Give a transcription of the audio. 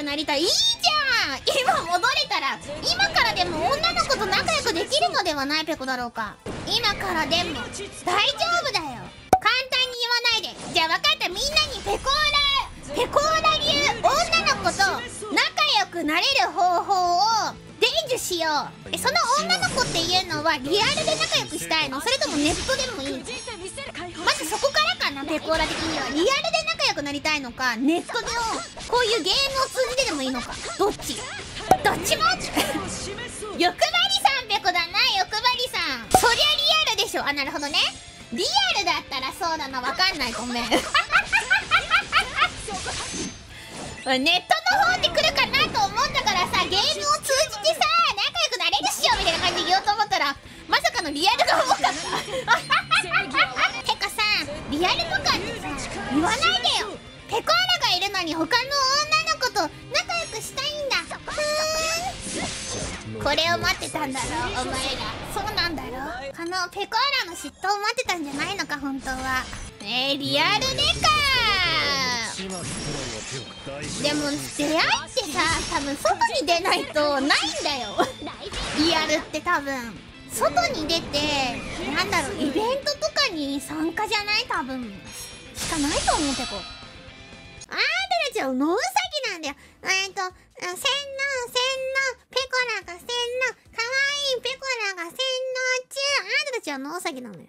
くなりたい。いいじゃん。今戻れたら今からでも女の子と仲良くできるのではないペコだろうか。今からでも大丈夫だよ簡単に言わないでじゃあ分かったみんなにペコーラペコーラ流女の子と仲良くなれる方法を伝授しよう。えその女の子っていうのはリアルで仲良くしたいの？それともネットでもいい？のまずそこからかなペコーラ的には。リアルで仲良くなりたいのかネットでこういうゲーでもいいのか。どっち？どっちも？欲張りさんペコだな欲張りさん。そりゃリアルでしょ。あなるほどね。リアルだったらそうだなわかんない。ごめん。ネットの方で来るかなと思ったからさゲームを通じてさ仲良くなれるっしょみたいな感じで言おうと思ったらまさかのリアルが多かった。てかさリアルとかってさ言わないでよ。ペコーラがいるのに他のこれを待ってたんだろお前ら。そうなんだろ？このペコーラの嫉妬を待ってたんじゃないのか本当は。えー、リアルでかでも出会いってさ多分外に出ないとないんだよ。リアルって多分。外に出てなんだろうイベントとかに参加じゃない？多分。しかないと思うペコ。あーたらちゃんノウサギなんだよ。えっと洗脳洗脳ペちゃんたたちはノウサギなのよ。